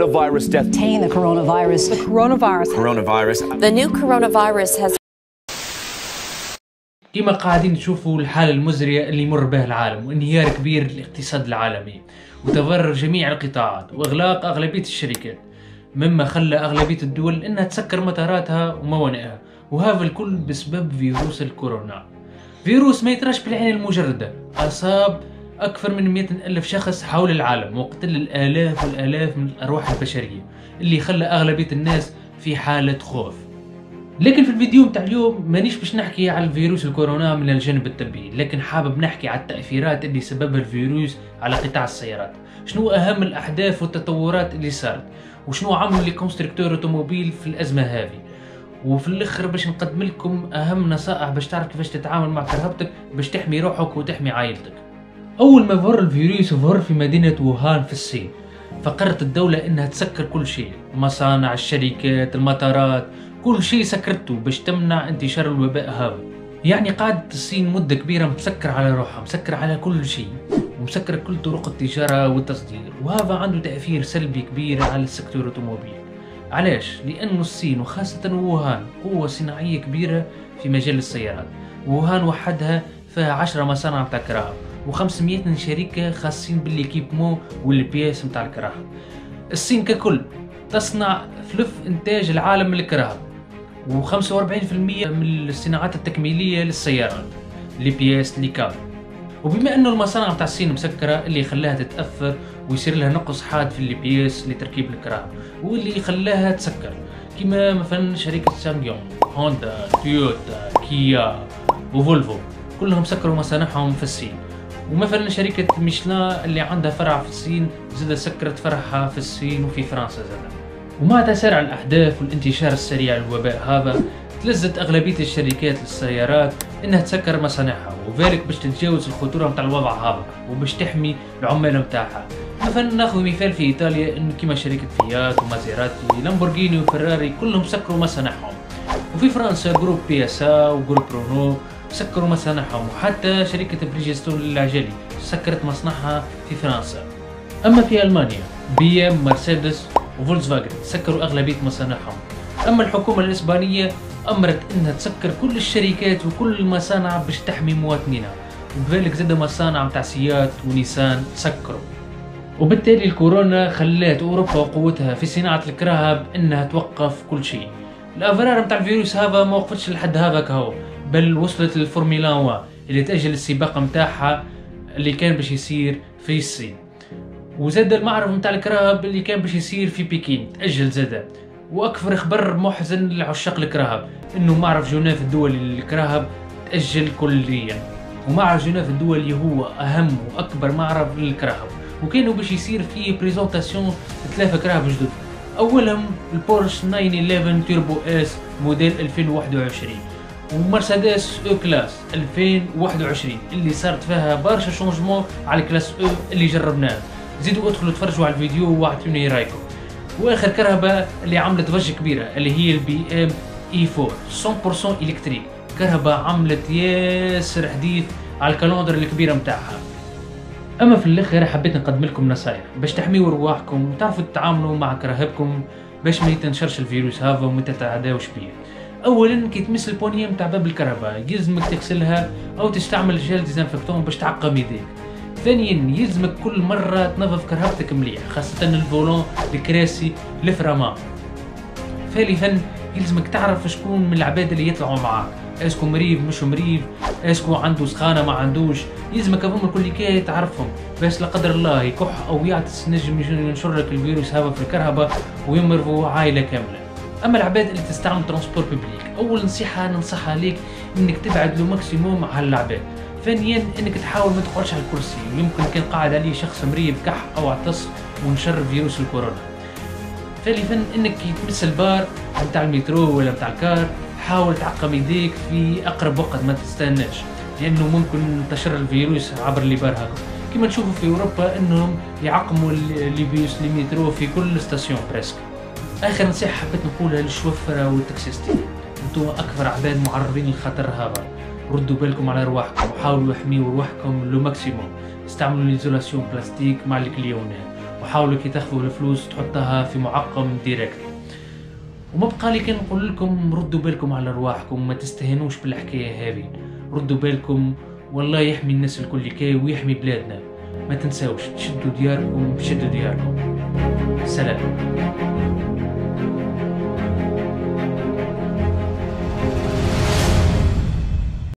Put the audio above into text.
The virus death. contain the coronavirus. The coronavirus. Coronavirus. The new coronavirus has كما قاعدين تشوفوا الحالة المزرية اللي يمر بها العالم وانهيار كبير للاقتصاد العالمي وتضرر جميع القطاعات وإغلاق أغلبية الشركات مما خلى أغلبية الدول إنها تسكر مطاراتها وموانئها وهذا الكل بسبب فيروس الكورونا فيروس ما يتراش بالعين المجردة أصاب أكثر من 200 ألف شخص حول العالم وقتل الآلاف والآلاف من الأرواح البشرية اللي خلى أغلبية الناس في حالة خوف. لكن في الفيديو متاع اليوم مانيش باش نحكي على الفيروس الكورونا من الجانب الطبي لكن حابب نحكي على التأثيرات اللي سببها الفيروس على قطاع السيارات. شنو أهم الأحداث والتطورات اللي صارت؟ وشنو عملوا les constructeurs automobiles في الأزمة هذه؟ وفي الآخر باش نقدم لكم أهم نصائح باش تعرف كيفاش تتعامل مع كرهبتك باش تحمي روحك وتحمي عائلتك. أول ما ظهر الفيروس ظهر في مدينة ووهان في الصين فقررت الدولة إنها تسكر كل شيء المصانع الشركات المطارات كل شيء سكرته باش تمنع انتشار الوباء هذا. يعني قعدت الصين مدة كبيرة مسكر على روحها مسكر على كل شيء ومسكر كل طرق التجارة والتصدير. وهذا عنده تأثير سلبي كبير على السكتور الأوتوموبيل. علاش؟ لأن الصين وخاصة ووهان قوة صناعية كبيرة في مجال السيارات. ووهان وحدها فيها عشرة مصانع كراهب و500 شركة خاصين بالإيكيبمون والبياس متاع الكراهب الصين ككل تصنع ثلث إنتاج العالم من الكراهب و45% من الصناعات التكميلية للسيارات البياس الكاب وبما إنه المصانع متاع الصين مسكرة اللي خلاها تتأثر ويصير لها نقص حاد في البياس لتركيب الكراهب واللي خلاها تسكر. كما مثلا شركة سانجيونغ هوندا تويوتا كيا وفولفو كلهم سكروا مصانعهم في الصين. ومثلا شركة ميشلان اللي عندها فرع في الصين زاد سكرت فرعها في الصين وفي فرنسا زاد. ومع تسارع الأحداث والانتشار السريع للوباء هذا. تلزت أغلبية الشركات للسيارات إنها تسكر مصانعها وذلك باش تتجاوز الخطورة متاع الوضع هذا وباش تحمي العمال متاعها. مثلا ناخذ مثال في إيطاليا إنه كما شركة فيات ومازيراتي لامبورغيني وفراري كلهم سكروا مصانعهم. وفي فرنسا groupe PSA و groupe Renault سكروا مصانعهم وحتى شركة بريجستون للعجلي سكرت مصنعها في فرنسا. أما في ألمانيا بي إم مرسيدس وفولكس فاجن سكروا أغلبية مصانعهم أما الحكومة الإسبانية أمرت أنها تسكر كل الشركات وكل المصانع باش تحمي مواطنينها وبذلك زاد مصانع متاع سيات ونيسان سكروا. وبالتالي الكورونا خلات أوروبا وقوتها في صناعة الكراهب أنها توقف كل شيء. الأضرار متاع الفيروس هذا ما وقفتش لحد هذاك هو. بل وصلت للفورمولا 1 اللي تأجل السباق متاعها اللي كان باش يصير في الصين. وزاد المعرض متاع الكراهب اللي كان باش يصير في بكين تأجل زاد. وأكثر خبر محزن لعشاق الكراهب إنه معرض جنيف الدولي للكراهب تأجل كليا. ومعرض جنيف الدولي هو أهم وأكبر معرض للكراهب وكانوا باش يصير فيه présentation ثلاثة كراهب جدد. أولهم البورش 911 turbo S موديل 2021 و Mercedes E Classe 2021 اللي صارت فيها برشا changements على ال classe E اللي جربناه. زيدوا ادخلوا تفرجوا على الفيديو واعطوني رايكم. وآخر كرهبه اللي عملت ضجه كبيرة اللي هي ال BMW i4 100% électrique كرهبه عملت ياسر حديث على ال calandre الكبيرة متاعها. أما في الآخر حبيت نقدم لكم نصايح باش تحميوا رواحكم وتعرفوا تتعاملوا مع كراهبكم باش ما يتنشرش الفيروس هذا وما تتعداوش بيه. اولا كي تمس ال poignée متاع باب الكرهبة يلزمك تغسلها أو تستعمل gel désinfectant باش تعقم يديك. ثانيا يلزمك كل مرة تنظف كرهبتك مليح خاصة ال volant الكراسي الفرامات ثالثا يلزمك تعرف شكون من العباد اللي يطلعوا معاك. est-ce que مريض مش مريض. est-ce que عنده سخانة ما عندوش. يلزمك هذوما الكل تعرفهم. بس لا قدر الله يكح أو يعطس نجم ينشر لك الفيروس هذا في الكرهبة ويمرضوا عائلة كاملة. أما العباد اللي تستعمل transport public أول نصيحة ننصحها ليك إنك تبعد le maximum على العباد ثانيا إنك تحاول ما تقعدش على الكرسي. يمكن كان قاعد عليه شخص مريض كح أو عطس ونشر فيروس الكورونا. ثالثا إنك تمس ال barre نتاع المترو ولا نتاع الكار. حاول تعقم يديك في أقرب وقت ما تستناش لأنه ممكن انتشر الفيروس عبر ال les barres هذا كما نشوفوا في أوروبا إنهم يعقموا ال les bus المترو في كل station presque. آخر نصيحة حبيت نقولها للشوفرة والتاكسيستين أنتم أكثر عباد معرضين للخطر هذا ردوا بالكم على رواحكم وحاولوا تحميوا رواحكم le maximum استعملوا l'isolation plastique مع الكليونات وحاولوا كي تاخذوا الفلوس تحطها في معقم direct وما بقى لي كان نقول لكم ردوا بالكم على أرواحكم. ما تستهينوش بالحكاية هذه ردوا بالكم. والله يحمي الناس الكل كي ويحمي بلادنا. ما تنساوش تشدوا دياركم شدوا دياركم. Selam.